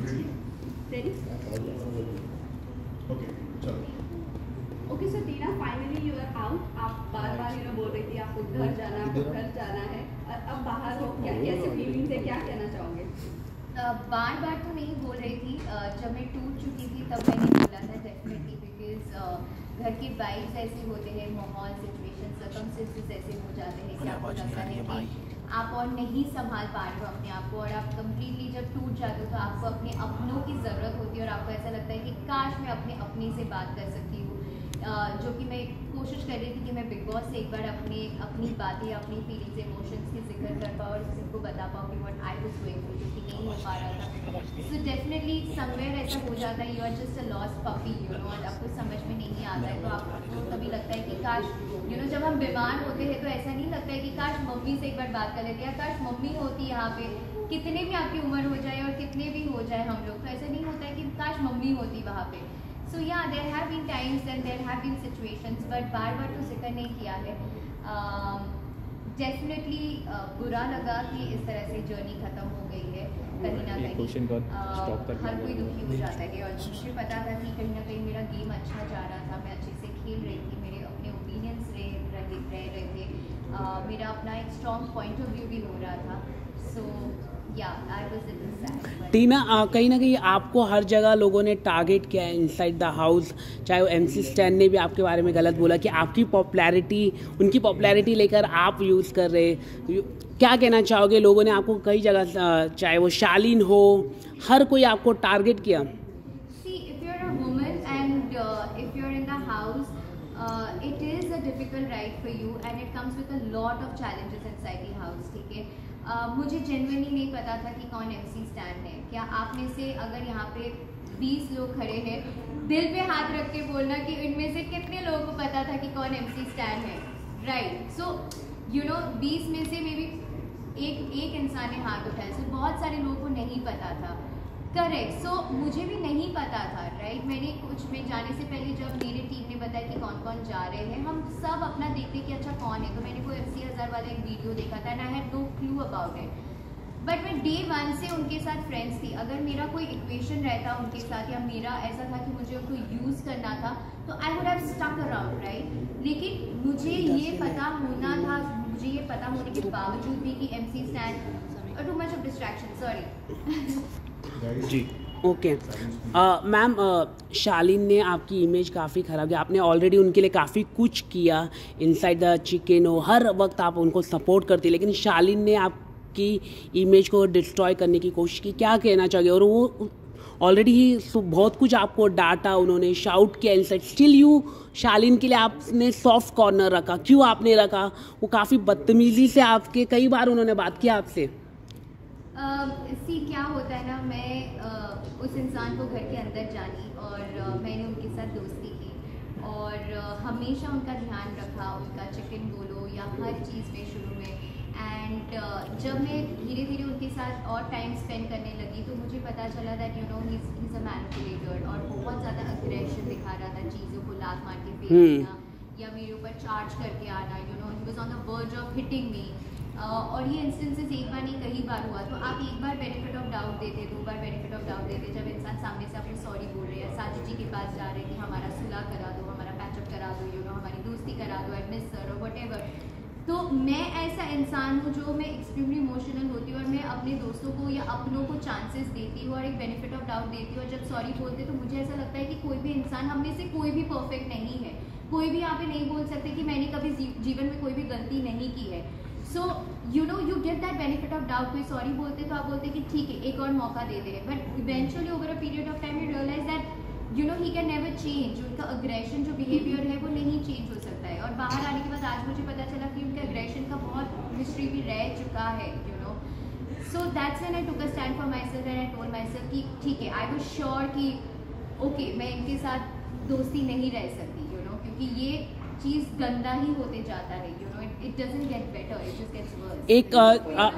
Ready? Okay चलो Tina, finally you are out. आप बार बार you know बोल रही थी आपको घर जाना है, आपको घर जाना है. और अब बाहर हो क्या कैसे फीलिंग्स है क्या कहना चाहोगे? बार बार तो नहीं बोल रही थी जब मैं टूट चुकी थी तब मैंने बोला था डेफिनेटली बिकॉज़ घर के वाइब्स ऐसे होते हैं माहौल सिचुएशन सर्कमस्टेंसेस ऐसे हो जाते हैं कि आपको लगता है आप और नहीं संभाल पा रहे हो अपने आप को, और आप कम्प्लीटली जब टूट जाते हो तो आपको अपने अपनों की ज़रूरत होती है, और आपको ऐसा लगता है कि काश मैं अपने अपने से बात कर सकती हूँ। जो कि मैं कोशिश कर रही थी कि मैं बिग बॉस से एक बार अपने, अपनी बातें, अपनी फीलिंग्स इमोशंस की ज़िक्र कर पाऊँ और सबको बता पाऊँ कि वट आई वो गोइंग जो कि नहीं हो पा रहा था। सो डेफिनेटली समवेयर ऐसा हो जाता है you are just a lost puppy you know और आपको समझ में नहीं आता है तो आपको कभी लगता है कि काश यू नो जब हम बीमार होते हैं तो ऐसा नहीं लगता है कि काश मम्मी से एक बार बात कर लेते या काश मम्मी होती यहाँ पे कितने भी आपकी उम्र हो जाए और कितने भी हो जाए हम लोग तो ऐसा नहीं होता है कि काश मम्मी होती वहाँ पे। So yeah there have been times and there have been situations but बार बार तो ज़िक्र नहीं किया है। डेफिनेटली बुरा लगा कि इस तरह से जर्नी ख़त्म हो गई है कहीं ना कहीं कर हर कोई दुखी हो जाता है। और मुझे पता था कि कहीं ना कहीं मेरा गेम अच्छा जा रहा था मैं अच्छे से खेल रही थी मेरे अपने ओपिनियंस रहे रहे रह रहे थे। मेरा अपना एक स्ट्रॉन्ग पॉइंट ऑफ़ व्यू भी हो रहा था। सो या आई वॉज़ टीना आ, कहीं ना कहीं आपको हर जगह लोगों ने टारगेट किया है इनसाइड द हाउस चाहे वो एम सी स्टैन ने भी आपके बारे में गलत बोला कि आपकी पॉपुलैरिटी उनकी पॉपुलैरिटी लेकर आप यूज़ कर रहे क्या कहना चाहोगे? लोगों ने आपको कई जगह चाहे वो शालीन हो हर कोई आपको टारगेट किया? See, if you're a woman and if you're in the house, it is a difficult ride for you and it comes with a lot of challenges inside the house, ठीक uh, मुझे genuinely नहीं पता था कि कौन M C stand है। क्या आप में से अगर यहाँ पे 20 लोग खड़े हैं दिल पे हाथ रख के बोलना कि इनमें से कितने लोगों को पता था कि कौन एम सी स्टैंड है? राइट सो यू नो 20 में से मे बी एक एक इंसान ने हाथ उठाया। सो बहुत सारे लोगों को नहीं पता था। करेक्ट सो मुझे भी नहीं पता था राइट मैंने कुछ में जाने से पहले जब मेरी टीम ने बताया कि कौन कौन जा रहे हैं हम सब अपना देखते कि अच्छा कौन है। तो मैंने कोई अस्सी हज़ार वाला एक वीडियो देखा था and I had no clue about it but मैं डे वन से उनके साथ फ्रेंड्स थी। अगर मेरा कोई इक्वेशन रहता उनके साथ या मेरा ऐसा था कि मुझे उनको यूज़ करना था तो I would have stuck around right लेकिन मुझे ये पता होना था मुझे ये पता होने के बावजूद भी कि M C stand too much of distraction sorry ji. Okay ma'am Shaleen ने आपकी इमेज काफ़ी ख़राब की आपने ऑलरेडी उनके लिए काफ़ी कुछ किया इनसाइड द चिकन हो। हर वक्त आप उनको सपोर्ट करती लेकिन शालीन ने आपकी इमेज को डिस्ट्रॉय करने की कोशिश की। क्या कहना चाहिए और वो ऑलरेडी ही बहुत कुछ आपको डांटा उन्होंने शाउट किया इनसाइड स्टिल यू शालीन के लिए आपने सॉफ्ट कॉर्नर रखा। क्यों आपने रखा? वो काफ़ी बदतमीज़ी से आपके कई बार उन्होंने बात किया आपसे। सी क्या होता है ना मैं uh, उस इंसान को घर के अंदर जानी और uh, मैंने उनके साथ दोस्ती की और uh, हमेशा उनका ध्यान रखा उनका चिकन बोलो या हर चीज़ में शुरू में एंड जब मैं धीरे धीरे उनके साथ और टाइम स्पेंड करने लगी तो मुझे पता चला that you know he is a manipulator और बहुत ज़्यादा अग्रेशन दिखा रहा था चीज़ों को लात मार के फेंक हम्म। या मेरे ऊपर चार्ज करके आना you know he was on the verge of hitting me और ये इंस्टेंसेस एक बार नहीं, कई बार हुआ। तो आप एक बार बेनिफिट ऑफ़ डाउट देते, दो बार बेनिफिट ऑफ़ डाउट देते, जब इंसान सामने से आपको सॉरी बोल रहे हैं साजिद जी के पास जा रहे हैं कि हमारा सुलह करा दो, हमारा पैचअप करा दो यू नो हमारी दोस्ती करा दो आई मिस सर और वट तो मैं ऐसा इंसान हूँ जो मैं एक्सट्रीमली इमोशनल होती हूँ और मैं अपने दोस्तों को या अपनों को चांसेस देती हूँ और एक बेनिफिट ऑफ़ डाउट देती हूँ और जब सॉरी बोलते तो मुझे ऐसा लगता है कि कोई भी इंसान हम में से कोई भी परफेक्ट नहीं है। कोई भी यहाँ पे नहीं बोल सकते कि मैंने कभी जीवन में कोई भी गलती नहीं की है। So you know you get that benefit of doubt कोई सॉरी बोलते तो आप बोलते कि ठीक है, एक और मौका दे दे। But eventually over a period of time you realise that you know he can never change उनका अग्रेशन जो बिहेवियर है, वो नहीं चेंज हो सकता है। और बाहर आने के बाद आज मुझे पता चला कि उनका अग्रेशन का बहुत हिस्ट्री भी रह चुका है you know so that's when I took a stand for myself and I told myself कि ठीक है आई वाज श्योर कि ओके मैं इनके साथ दोस्ती नहीं रह सकती यू नो क्योंकि ये चीज़ गंदा ही होते जाता है you know it doesn't get better it just gets worse एक आ